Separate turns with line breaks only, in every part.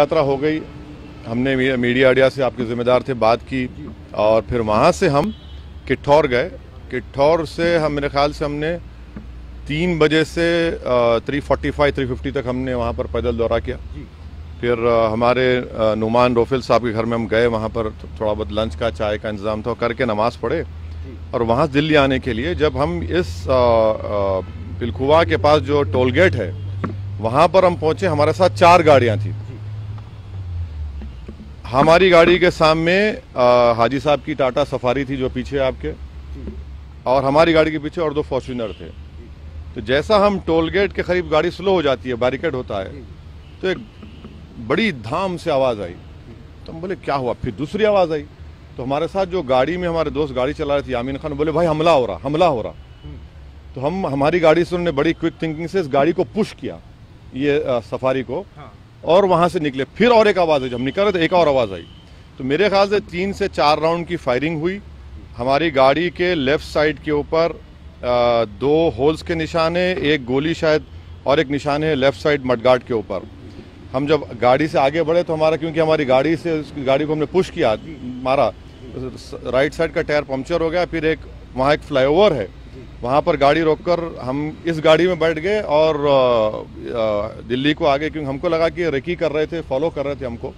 यात्रा हो गई। हमने मीडिया अडिया से आपके जिम्मेदार थे बात की और फिर वहाँ से हम किठौर गए। किठौर से हम मेरे ख्याल से हमने तीन बजे से three forty five three fifty तक हमने वहाँ पर पैदल दौरा किया। फिर हमारे नुमान रोफिल साहब के घर में हम गए वहाँ पर थोड़ा बहुत लंच का चाय का इंतज़ाम था करके नमाज़ पढ़े। और वहाँ दिल्ली आने के लिए जब हम इस पिलखुआ के पास जो टोल गेट है वहाँ पर हम पहुँचे हमारे साथ चार गाड़ियाँ थी। हमारी गाड़ी के सामने हाजी साहब की टाटा सफारी थी जो पीछे आपके, और हमारी गाड़ी के पीछे और दो फॉर्च्यूनर थे। तो जैसा हम टोल गेट के करीब गाड़ी स्लो हो जाती है बैरिकेड होता है तो एक बड़ी धाम से आवाज़ आई। तो हम बोले, क्या हुआ? फिर दूसरी आवाज़ आई। तो हमारे साथ जो गाड़ी में हमारे दोस्त गाड़ी चला रहे थे यामीन खान बोले, भाई, हमला हो रहा, हमला हो रहा। तो हम, हमारी गाड़ी से उन्होंने बड़ी क्विक थिंकिंग से इस गाड़ी को पुश किया, ये सफारी को। और वहाँ से निकले। फिर और एक आवाज़ आई, जब निकल रहे थे एक और आवाज़ आई। तो मेरे ख्याल से तीन से चार राउंड की फायरिंग हुई। हमारी गाड़ी के लेफ़्ट साइड के ऊपर दो होल्स के निशान है एक गोली शायद, और एक निशान है लेफ़्ट साइड मडगार्ड के ऊपर। हम जब गाड़ी से आगे बढ़े तो हमारा, क्योंकि हमारी गाड़ी से, उस गाड़ी को हमने पुश किया, मारा राइट साइड का टायर पंक्चर हो गया, फिर एक, वहाँ एक फ्लाईओवर है। वहाँ पर गाड़ी रोककर हम इस गाड़ी में बैठ गए और दिल्ली को आगे क्योंकि हमको लगा कि रेकी कर रहे थे फॉलो कर रहे थे हमको।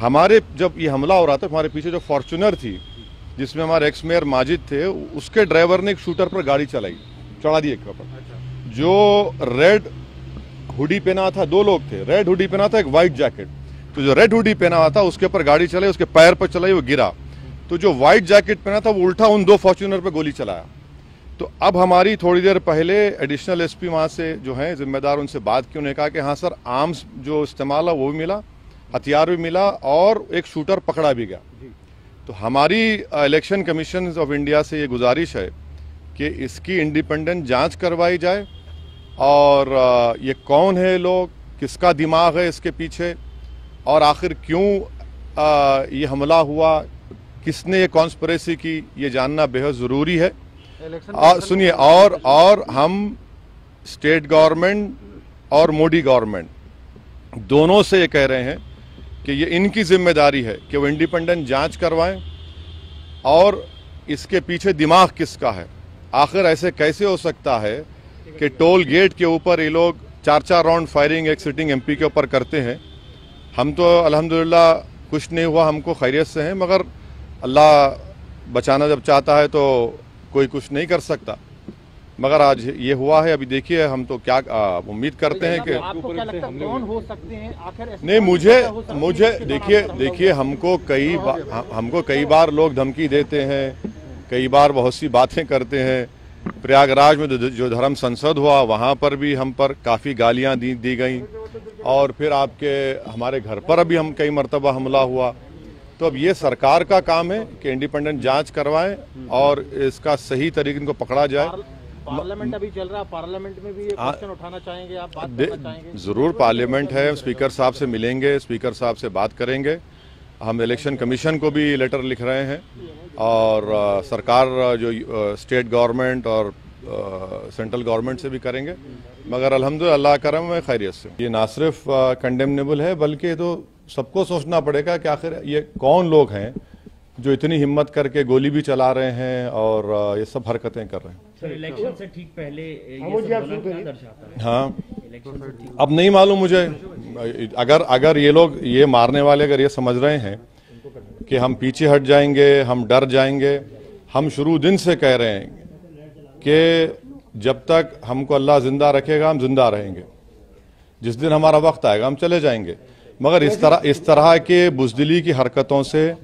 हमारे जब ये हमला हो रहा था हमारे पीछे जो फॉर्चुनर थी जिसमें हमारे एक्स मेयर माजिद थे उसके ड्राइवर ने एक शूटर पर गाड़ी चलाई चढ़ा दी एक पर। जो रेड हुडी पहना था दो लोग थे रेड हुडी पहना था एक व्हाइट जैकेट। तो जो रेड हुडी पहना हुआ था उसके ऊपर गाड़ी चलाई उसके पैर पर चलाई वो गिरा। तो जो व्हाइट जैकेट पहना था वो उल्टा उन दो फॉर्च्यूनर पर गोली चलाया। तो अब हमारी थोड़ी देर पहले एडिशनल एसपी वहाँ से जो है जिम्मेदार उनसे बात की उन्होंने कहा कि हाँ सर आर्म्स जो इस्तेमाल है वो भी मिला हथियार भी मिला और एक शूटर पकड़ा भी गया। तो हमारी इलेक्शन कमीशन ऑफ़ इंडिया से ये गुजारिश है कि इसकी इंडिपेंडेंट जाँच करवाई जाए और ये कौन है लोग किसका दिमाग है इसके पीछे और आखिर क्यों ये हमला हुआ किसने ये कॉन्स्परेसी की ये जानना बेहद ज़रूरी है। और सुनिए और और हम स्टेट गवर्नमेंट और मोदी गवर्नमेंट दोनों से ये कह रहे हैं कि ये इनकी ज़िम्मेदारी है कि वो इंडिपेंडेंट जाँच करवाएँ और इसके पीछे दिमाग किसका है? आखिर ऐसे कैसे हो सकता है कि टोल गेट के ऊपर ये लोग चार चार राउंड फायरिंग एक सिटिंग एमपी के ऊपर करते हैं? हम तो अल्हम्दुलिल्लाह कुछ नहीं हुआ हमको खैरियत से हैं मगर अल्लाह बचाना जब चाहता है तो कोई कुछ नहीं कर सकता। मगर आज ये हुआ है अभी देखिए हम तो क्या उम्मीद करते हैं कि
आपको क्या लगता है कौन हो सकते हैं? आखिर
नहीं मुझे मुझे देखिए देखिए हमको कई हमको कई बार लोग धमकी देते हैं कई बार बहुत सी बातें करते हैं। प्रयागराज में जो- जो धर्म संसद हुआ वहाँ पर भी हम पर काफ़ी गालियाँ दी दी गई। और फिर आपके हमारे घर पर अभी हम कई मरतबा हमला हुआ। तो अब ये सरकार का काम है कि इंडिपेंडेंट जाँच करवाएँ और इसका सही तरीके इनको पकड़ा जाए।
पार्लियामेंट अभी चल रहा है पार्लियामेंट में भी ये
हाँ।
क्वेश्चन उठाना चाहेंगे आप बात करना चाहेंगे?
ज़रूर पार्लियामेंट है स्पीकर साहब से मिलेंगे स्पीकर साहब से बात करेंगे। हम इलेक्शन कमीशन को भी लेटर लिख रहे हैं और सरकार जो स्टेट गवर्नमेंट और सेंट्रल गवर्नमेंट से भी करेंगे। मगर अल्हम्दुलिल्लाह अल्लाह करम खैरियत से। ये ना सिर्फ़ कंडेमनेबल है बल्कि तो सबको सोचना पड़ेगा कि आखिर ये कौन लोग हैं जो इतनी हिम्मत करके गोली भी चला रहे हैं और ये सब हरकतें कर रहे हैं।
सर इलेक्शन से ठीक पहले ये सब क्या दर्शाता है?
हाँ। अब नहीं मालूम मुझे अगर अगर ये लोग ये मारने वाले अगर ये समझ रहे हैं कि हम पीछे हट जाएँगे हम डर जाएँगे हम शुरू दिन से कह रहे हैं कि जब तक हमको अल्लाह ज़िंदा रखेगा हम ज़िंदा रहेंगे। जिस दिन हमारा वक्त आएगा हम चले जाएँगे। मगर इस तरह इस तरह के बुजदिली की हरकतों से,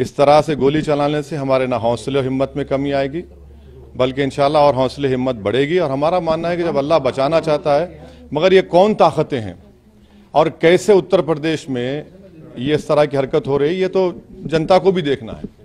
इस तरह से गोली चलाने से हमारे ना हौसले और हिम्मत में कमी आएगी, बल्कि इंशाल्लाह और हौसले हिम्मत बढ़ेगी। और हमारा मानना है कि जब अल्लाह बचाना चाहता है, मगर ये कौन ताकतें हैं? और कैसे उत्तर प्रदेश में ये इस तरह की हरकत हो रही है, ये तो जनता को भी देखना है।